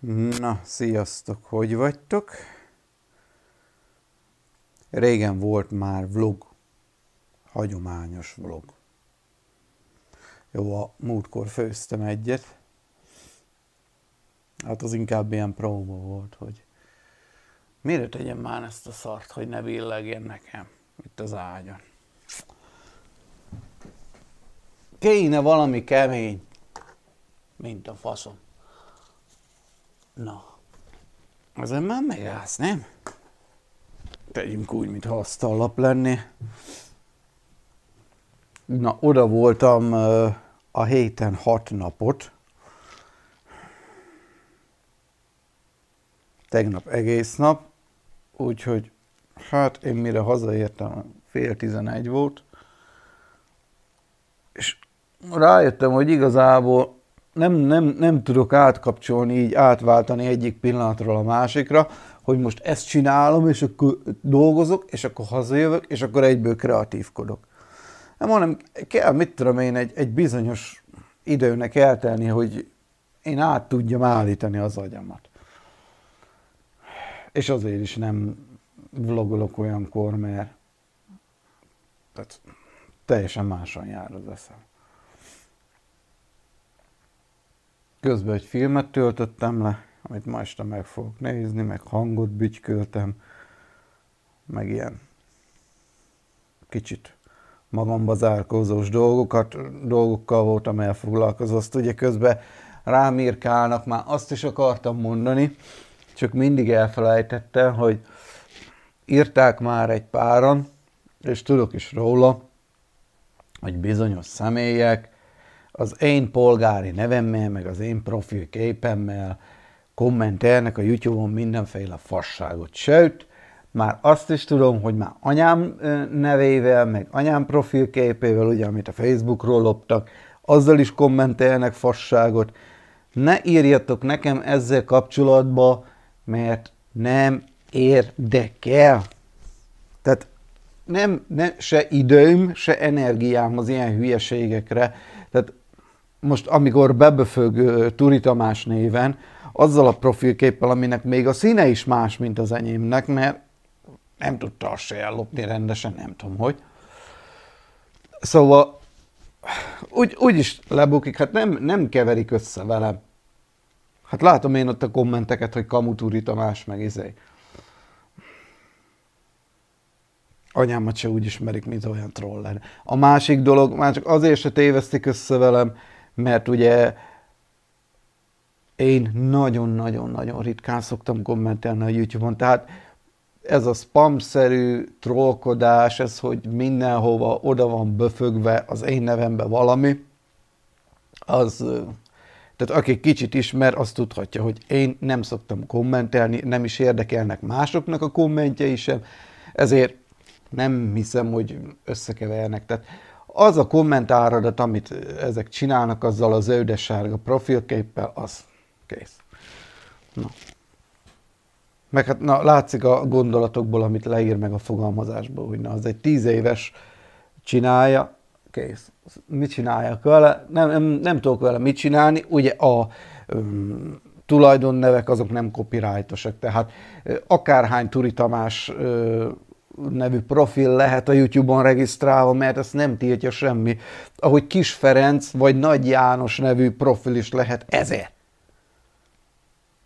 Na, sziasztok, hogy vagytok? Régen volt már vlog, hagyományos vlog. Jó, a múltkor főztem egyet. Hát az inkább ilyen próba volt, hogy mire tegyem már ezt a szart, hogy ne billegjen nekem itt az ágyon. Kéne valami kemény, mint a faszom. Na, ezen már megállsz, nem? Tegyünk úgy, mintha asztallap lenni. Na, oda voltam a héten hat napot. Tegnap egész nap, úgyhogy hát én mire hazaértem, fél tizenegy volt, és rájöttem, hogy igazából nem, nem, nem tudok átkapcsolni, így átváltani egyik pillanatról a másikra, hogy most ezt csinálom, és akkor dolgozok, és akkor hazajövök, és akkor egyből kreatívkodok. Nem, hanem kell, mit tudom én, egy, egy bizonyos időnek eltelni, hogy én át tudjam állítani az agyamat. És azért is nem vlogolok olyankor, mert tehát teljesen máson jár az eszem. Közben egy filmet töltöttem le, amit ma este meg fogok nézni, meg hangot bütyköltem, meg ilyen kicsit magamba zárkózós dolgokat, dolgokkal voltam elfoglalkozva. Azt ugye közben rám írkálnak, már azt is akartam mondani, csak mindig elfelejtettem, hogy írták már egy páran, és tudok is róla, hogy bizonyos személyek az én polgári nevemmel, meg az én profil képemmel kommentelnek a YouTube-on mindenféle fasságot. Sőt, már azt is tudom, hogy már anyám nevével, meg anyám profilképével, ugye, amit a Facebookról loptak, azzal is kommentelnek fasságot. Ne írjatok nekem ezzel kapcsolatba, mert nem érdekel. Tehát nem, nem se időm, se energiám az ilyen hülyeségekre. Tehát most amikor beböfög Turi Tamás néven, azzal a profilképpel, aminek még a színe is más, mint az enyémnek, mert nem tudta azt se ellopni rendesen, nem tudom hogy. Szóval úgy, úgy is lebukik, hát nem, nem keverik össze velem. Hát látom én ott a kommenteket, hogy Kamutúri Tamás meg izé. Anyámat se úgy ismerik, mint olyan troller. A másik dolog, már csak azért se tévesztik össze velem, mert ugye én nagyon-nagyon-nagyon ritkán szoktam kommentelni a YouTube-on, tehát ez a spam-szerű trollkodás, ez, hogy mindenhova oda van böfögve az én nevembe valami, az, tehát aki kicsit ismer, az tudhatja, hogy én nem szoktam kommentelni, nem is érdekelnek másoknak a kommentjei sem, ezért nem hiszem, hogy összekevernek. Tehát az a kommentáradat, amit ezek csinálnak azzal az zöldes-sárga profilképpel, az kész. Na. Meg hát na, látszik a gondolatokból, amit leír meg a fogalmazásból, hogy na, az egy tíz éves csinálja, kész. Mit csináljak vele? Nem, nem, nem tudok vele mit csinálni. Ugye a um, tulajdonnevek azok nem copyrightosak, tehát akárhány Turi Tamás nevű profil lehet a YouTube-on regisztrálva, mert ezt nem tiltja semmi. Ahogy Kis Ferenc vagy Nagy János nevű profil is lehet ezért.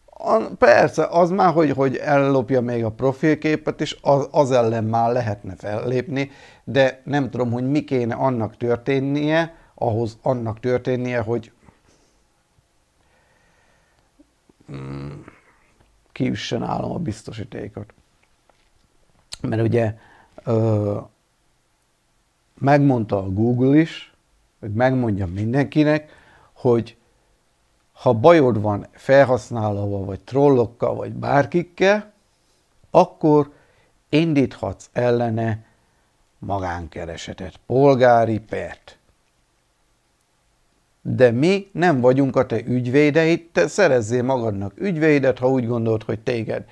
A, persze, az már, hogy, hogy ellopja még a profilképet is, az, az ellen már lehetne fellépni, de nem tudom, hogy mi kéne annak történnie, ahhoz annak történnie, hogy mm, kiüssen állom a biztosítékot mert ugye ö, megmondta a Google is, hogy megmondja mindenkinek, hogy ha bajod van felhasználóval, vagy trollokkal, vagy bárkikkel, akkor indíthatsz ellene magánkeresetet, polgári pert. De mi nem vagyunk a te ügyvédeid, te szerezzél magadnak ügyvédet, ha úgy gondolod, hogy téged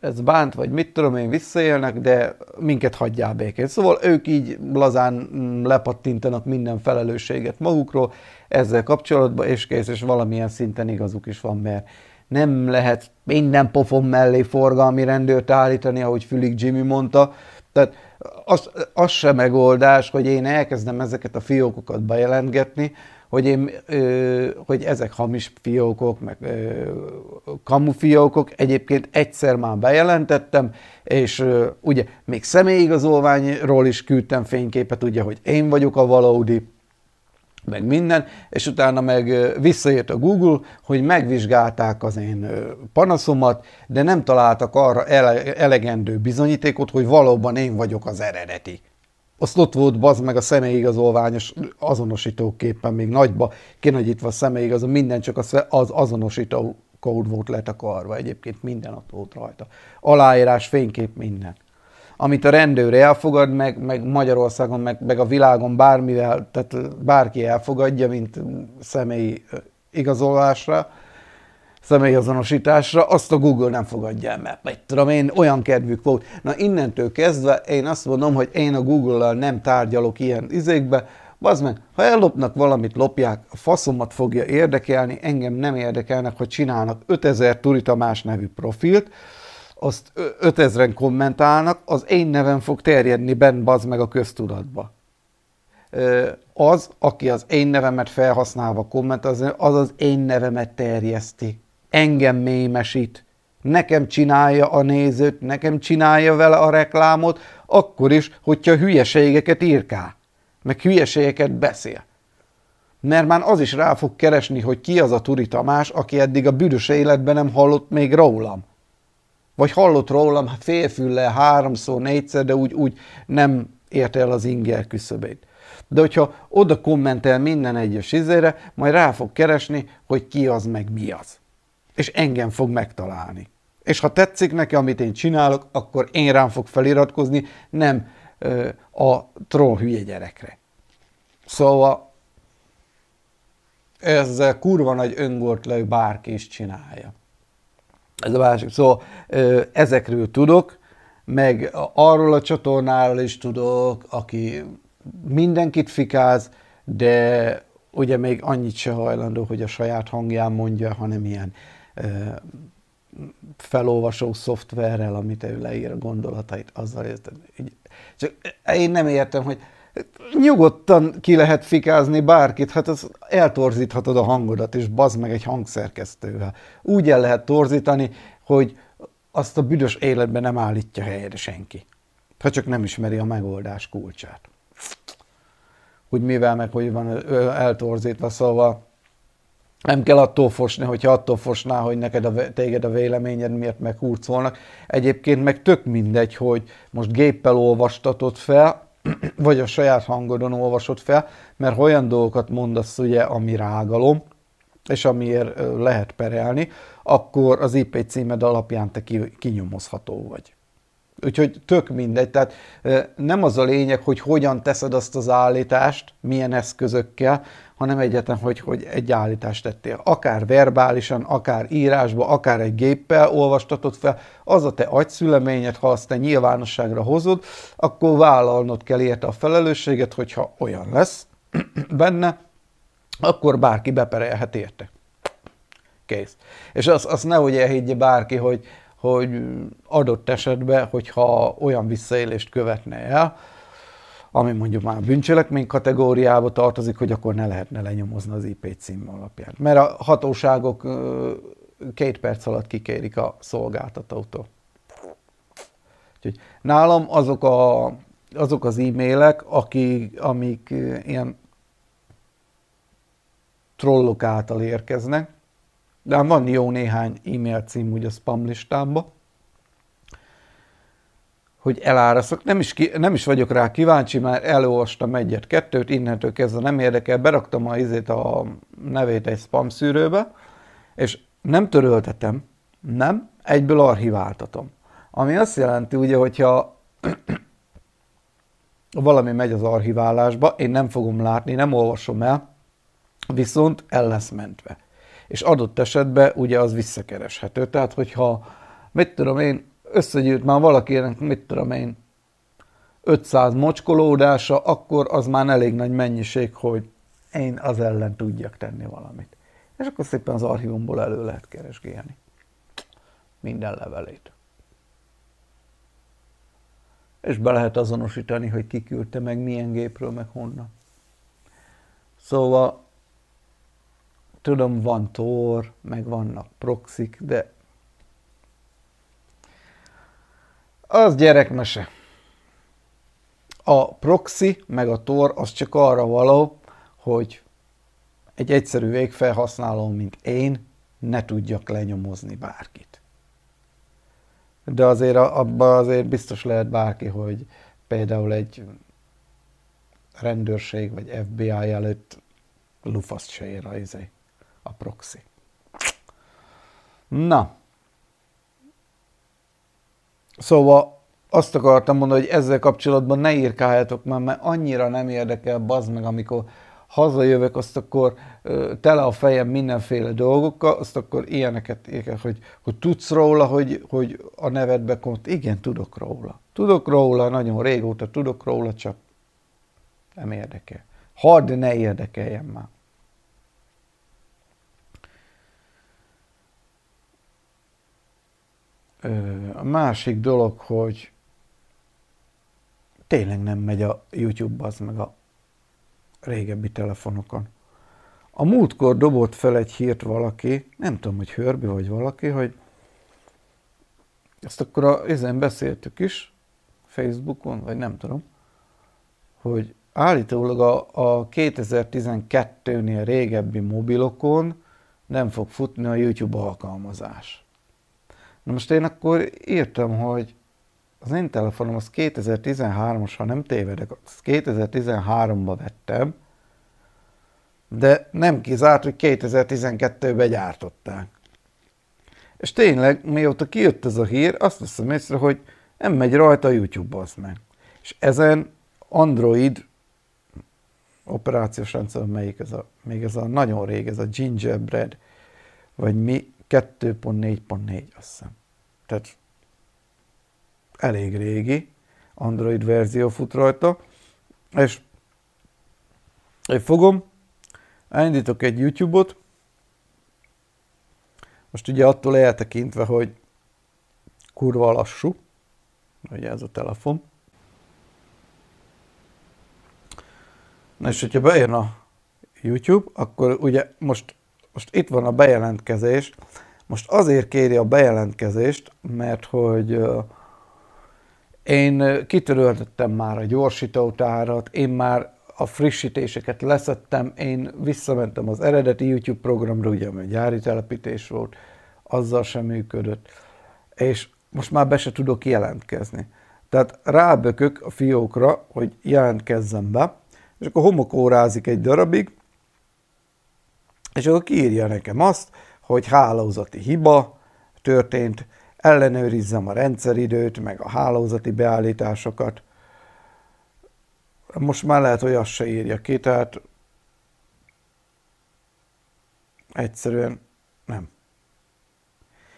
ez bánt, vagy mit tudom én, visszaélnek, de minket hagyjál békén. Szóval ők így lazán lepattintanak minden felelősséget magukról ezzel kapcsolatban, és kész, és valamilyen szinten igazuk is van, mert nem lehet minden pofon mellé forgalmi rendőrt állítani, ahogy Fülig Jimmy mondta. Tehát az, az sem megoldás, hogy én elkezdem ezeket a fiókokat bejelentgetni, hogy, én, hogy ezek hamis fiókok, meg ö, kamu fiókok, egyébként egyszer már bejelentettem, és ö, ugye még személyigazolványról is küldtem fényképet, ugye, hogy én vagyok a valódi, meg minden, és utána meg visszajött a Google, hogy megvizsgálták az én panaszomat, de nem találtak arra elegendő bizonyítékot, hogy valóban én vagyok az eredeti. Azt ott volt bazd meg a személyigazolványos azonosítóképpen, még nagyba kinagyítva a személyigazol, minden csak az azonosító kód volt letakarva, egyébként minden ott volt rajta. Aláírás, fénykép, minden amit a rendőr elfogad, meg, meg Magyarországon, meg, meg a világon bármivel, tehát bárki elfogadja, mint személyi igazolásra, személyazonosításra, azt a Google nem fogadja el, mert mit tudom én, olyan kedvük volt. Na innentől kezdve én azt mondom, hogy én a Google-lal nem tárgyalok ilyen izékbe, Bazd meg, ha ellopnak valamit, lopják, a faszomat fogja érdekelni, engem nem érdekelnek, hogy csinálnak 5000 Turi Tamás nevű profilt, azt 5000-en kommentálnak, az én nevem fog terjedni benn bazd meg a köztudatba. Az, aki az én nevemet felhasználva komment, az, az én nevemet terjeszti. Engem mémesít. Nekem csinálja a nézőt, nekem csinálja vele a reklámot, akkor is, hogyha hülyeségeket írkál, meg hülyeségeket beszél. Mert már az is rá fog keresni, hogy ki az a Turi Tamás, aki eddig a büdös életben nem hallott még rólam vagy hallott rólam félfülle háromszor, négyszer, de úgy, úgy nem ért el az inger küszöbét. De hogyha oda kommentel minden egyes izére, majd rá fog keresni, hogy ki az, meg mi az. És engem fog megtalálni. És ha tetszik neki, amit én csinálok, akkor én rám fog feliratkozni, nem ö, a troll hülye gyerekre. Szóval ezzel kurva nagy öngort le bárki is csinálja. Ez a másik. Szóval ezekről tudok, meg arról a csatornáról is tudok, aki mindenkit fikáz, de ugye még annyit se hajlandó, hogy a saját hangján mondja, hanem ilyen felolvasó szoftverrel, amit ő leír a gondolatait, azzal érted. Csak én nem értem, hogy nyugodtan ki lehet fikázni bárkit, hát az eltorzíthatod a hangodat, és bazd meg egy hangszerkesztővel. Úgy el lehet torzítani, hogy azt a büdös életben nem állítja helyre senki. Ha csak nem ismeri a megoldás kulcsát. Úgy mivel meg, hogy van eltorzítva, szóval nem kell attól fosni, hogyha attól fosná, hogy neked a, téged a véleményed miért meghurcolnak. Egyébként meg tök mindegy, hogy most géppel olvastatod fel, vagy a saját hangodon olvasod fel, mert olyan dolgokat mondasz ugye, ami rágalom, és amiért lehet perelni, akkor az IP címed alapján te kinyomozható vagy. Úgyhogy tök mindegy, tehát nem az a lényeg, hogy hogyan teszed azt az állítást, milyen eszközökkel, hanem egyetlen, hogy, hogy egy állítást tettél. Akár verbálisan, akár írásba, akár egy géppel olvastatod fel, az a te agyszüleményed, ha azt te nyilvánosságra hozod, akkor vállalnod kell érte a felelősséget, hogyha olyan lesz benne, akkor bárki beperelhet érte. Kész. És azt, azt nehogy elhiggye bárki, hogy, hogy adott esetben, hogyha olyan visszaélést követne el, ami mondjuk már bűncselekmény kategóriába tartozik, hogy akkor ne lehetne lenyomozni az IP cím alapján. Mert a hatóságok két perc alatt kikérik a szolgáltatótól. Úgyhogy nálam azok, a, azok az e-mailek, akik, amik ilyen trollok által érkeznek, de van jó néhány e-mail cím úgy a spam listámba, hogy eláraszok. Nem is, ki, nem is vagyok rá kíváncsi, mert elolvastam egyet, kettőt, innentől kezdve nem érdekel, beraktam a, izét a nevét egy spam szűrőbe, és nem töröltetem, nem, egyből archiváltatom. Ami azt jelenti, ugye, hogyha valami megy az archiválásba, én nem fogom látni, nem olvasom el, viszont el lesz mentve. És adott esetben ugye az visszakereshető. Tehát, hogyha mit tudom én, összegyűjt már valakinek, mit tudom én, 500 mocskolódása, akkor az már elég nagy mennyiség, hogy én az ellen tudjak tenni valamit. És akkor szépen az archívumból elő lehet keresgélni. Minden levelét. És be lehet azonosítani, hogy ki küldte meg, milyen gépről, meg honnan. Szóval tudom, van Tor, meg vannak proxik, de az gyerekmese. A proxy meg a Tor az csak arra való, hogy egy egyszerű végfelhasználó, mint én, ne tudjak lenyomozni bárkit. De azért abban azért biztos lehet bárki, hogy például egy rendőrség vagy FBI előtt lufaszt se ér a, izé, proxy. Na. Szóval azt akartam mondani, hogy ezzel kapcsolatban ne írkáljatok már, mert annyira nem érdekel, bazd meg, amikor hazajövök, azt akkor tele a fejem mindenféle dolgokkal, azt akkor ilyeneket ékel, hogy, hogy tudsz róla, hogy, hogy a nevedbe kont. Igen, tudok róla. Tudok róla, nagyon régóta tudok róla, csak nem érdekel. Hard, ne érdekeljen már. A másik dolog, hogy tényleg nem megy a YouTube az meg a régebbi telefonokon. A múltkor dobott fel egy hírt valaki, nem tudom, hogy Hörbi vagy valaki, hogy ezt akkor a, ezen beszéltük is, Facebookon, vagy nem tudom, hogy állítólag a, a 2012-nél régebbi mobilokon nem fog futni a YouTube alkalmazás. Na most én akkor írtam, hogy az én telefonom az 2013-os, ha nem tévedek, az 2013-ba vettem, de nem kizárt, hogy 2012-ben gyártották. És tényleg, mióta kijött ez a hír, azt veszem észre, hogy nem megy rajta a YouTube, az meg. És ezen Android operációs rendszer, melyik ez a, még ez a nagyon rég, ez a Gingerbread, vagy mi, 2.4.4, azt hiszem. Tehát elég régi Android verzió fut rajta, és én fogom, elindítok egy YouTube-ot, most ugye attól eltekintve, hogy kurva lassú, ugye ez a telefon. Na és hogyha bejön a YouTube, akkor ugye most, most itt van a bejelentkezés. Most azért kéri a bejelentkezést, mert hogy én kitöröltettem már a gyorsítótárat, én már a frissítéseket leszettem, én visszamentem az eredeti YouTube programra, ugye, ami gyári telepítés volt, azzal sem működött, és most már be se tudok jelentkezni. Tehát rábökök a fiókra, hogy jelentkezzem be, és akkor homokórázik egy darabig, és akkor kiírja nekem azt, hogy hálózati hiba történt, ellenőrizzem a rendszeridőt, meg a hálózati beállításokat. Most már lehet, hogy azt se írja ki, tehát egyszerűen nem.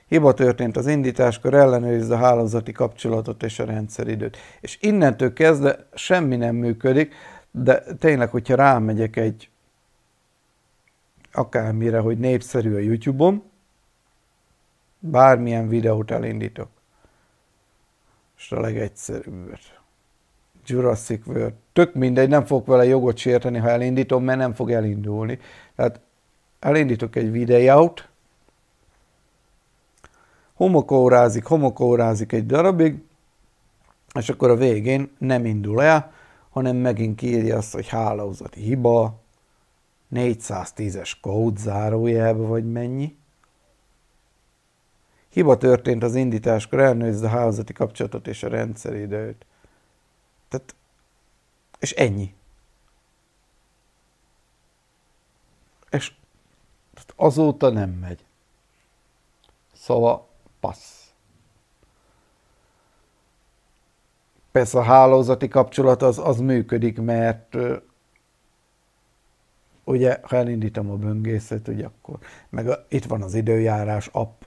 Hiba történt az indításkor, ellenőrizz a hálózati kapcsolatot és a rendszeridőt. És innentől kezdve semmi nem működik, de tényleg, hogyha rámegyek egy akármire, hogy népszerű a YouTube-on, Bármilyen videót elindítok. És a legegyszerűbbet. Jurassic World. Tök mindegy, nem fogok vele jogot sérteni, ha elindítom, mert nem fog elindulni. Tehát elindítok egy videót, homokórázik, homokórázik egy darabig, és akkor a végén nem indul el, hanem megint írja azt, hogy hálózati hiba, 410-es kód zárójelbe, vagy mennyi. Hiba történt az indításkor, elnőzd a hálózati kapcsolatot és a rendszeridőt. Tehát, és ennyi. És tehát azóta nem megy. Szóval passz. Persze a hálózati kapcsolat az, az működik, mert ugye, ha elindítom a böngészet, ugye akkor, meg a, itt van az időjárás app,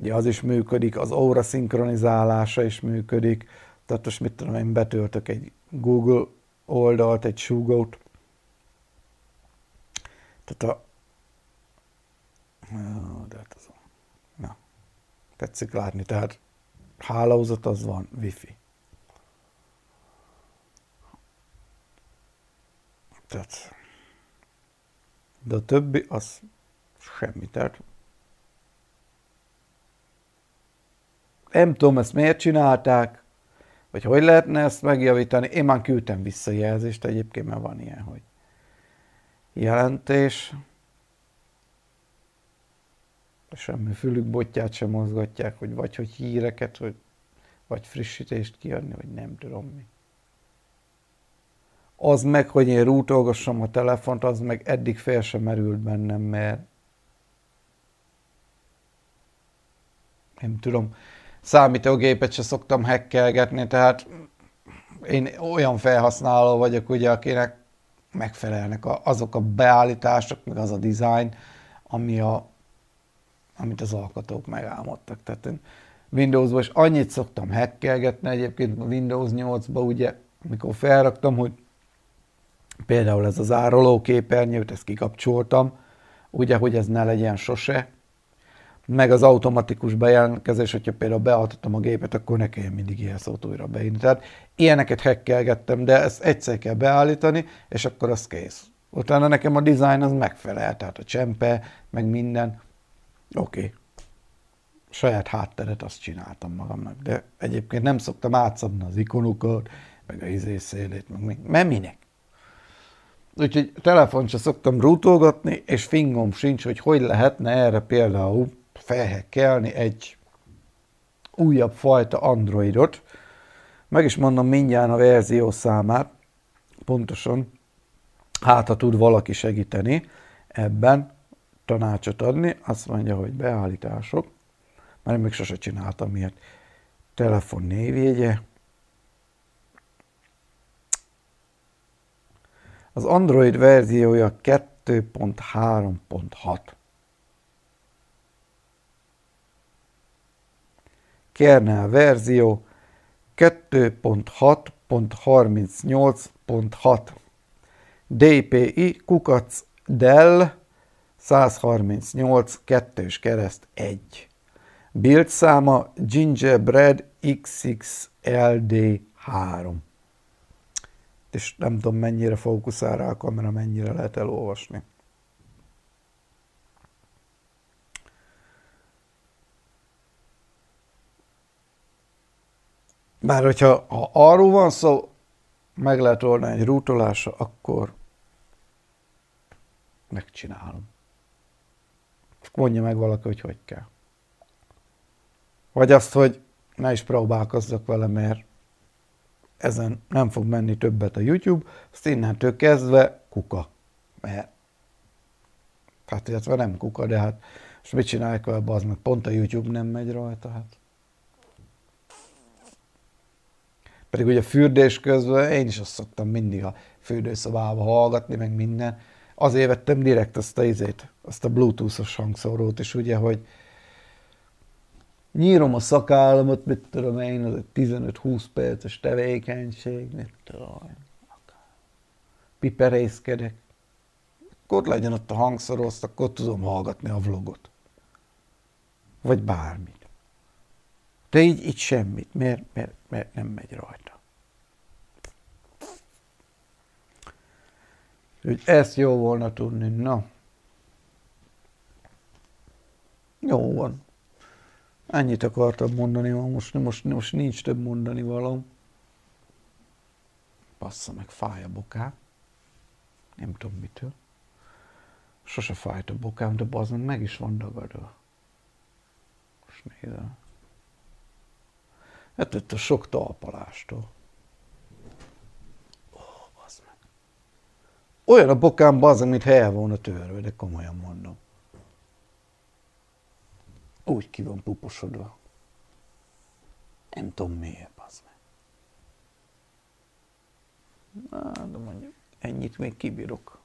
ugye az is működik, az óra szinkronizálása is működik, tehát most mit tudom én, betöltök egy Google oldalt, egy Shugo-t, tehát a de hát az, na, tetszik látni, tehát hálózat az van, wifi. Tehát, de a többi az semmi, tehát nem tudom, ezt miért csinálták, vagy hogy lehetne ezt megjavítani. Én már küldtem visszajelzést egyébként, mert van ilyen, hogy jelentés, semmi fülük botját sem mozgatják, hogy vagy hogy híreket, hogy vagy frissítést kiadni, vagy nem tudom mi. Az meg, hogy én rútolgassam a telefont, az meg eddig fel sem merült bennem, mert nem tudom, számítógépet se szoktam hekkelgetni, tehát én olyan felhasználó vagyok, ugye, akinek megfelelnek azok a beállítások, meg az a design, ami a, amit az alkotók megálmodtak. Tehát én Windowsban is annyit szoktam hekkelgetni egyébként Windows 8-ba, ugye, amikor felraktam, hogy például ez az ároló képernyőt, ezt kikapcsoltam, ugye, hogy ez ne legyen sose, meg az automatikus bejelentkezés, hogyha például beadtam a gépet, akkor ne kelljen mindig ilyen szót újra beírni. Tehát ilyeneket hekkelgettem, de ezt egyszer kell beállítani, és akkor az kész. Utána nekem a design az megfelel, tehát a csempe, meg minden. Oké. Okay. Saját hátteret azt csináltam magamnak, de egyébként nem szoktam átszabni az ikonokat, meg a izé meg még. Mert minek? Úgyhogy telefont se szoktam rútolgatni, és fingom sincs, hogy hogy lehetne erre például felhekkelni egy újabb fajta Androidot. Meg is mondom mindjárt a verzió számát, pontosan, hát ha tud valaki segíteni ebben, tanácsot adni, azt mondja, hogy beállítások, mert még sose csináltam ilyet. Telefon névjegye. Az Android verziója 2.3.6. kernel verzió 2.6.38.6 DPI kukac Dell 138 2 kereszt 1 Build száma Gingerbread XXLD 3 és nem tudom mennyire fókuszál rá a kamera, mennyire lehet elolvasni. Bár hogyha ha arról van szó, meg lehet oldani egy rútolása, akkor megcsinálom. Mondja meg valaki, hogy hogy kell. Vagy azt, hogy ne is próbálkozzak vele, mert ezen nem fog menni többet a YouTube, azt innentől kezdve kuka. Mert hát illetve nem kuka, de hát és mit csinálják vele, az meg pont a YouTube nem megy rajta, hát. Pedig ugye fürdés közben én is azt szoktam mindig a fürdőszobába hallgatni, meg minden. Azért vettem direkt azt a izét, azt a bluetooth-os hangszórót is, ugye, hogy nyírom a szakállamat, mit tudom én, az egy 15-20 perces tevékenység, mit tudom, piperészkedek. Akkor legyen ott a hangszóró, azt akkor tudom hallgatni a vlogot. Vagy bármit. De így, így semmit, mert, mert, mert nem megy rajta. Úgy ezt jó volna tudni, na. Jó van. Ennyit akartam mondani, most, most, most nincs több mondani való. Passza meg, fáj a boká. Nem tudom mitől. Sose fájt a bokám, de bazd meg is van dagadva. Most nézem. Hát a sok talpalástól. Olyan a bokám bazd, mint hely volna törve, de komolyan mondom. Úgy ki van puposodva. Nem tudom miért, bazd meg. Na, de mondjuk, ennyit még kibírok.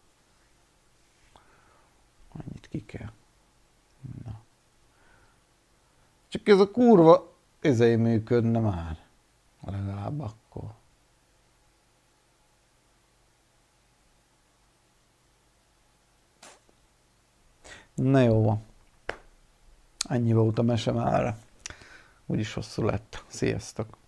Ennyit ki kell. Na. Csak ez a kurva izé működne már. Legalább akkor. Na jó van. Ennyi volt a mese már. Úgyis hosszú lett. Sziasztok!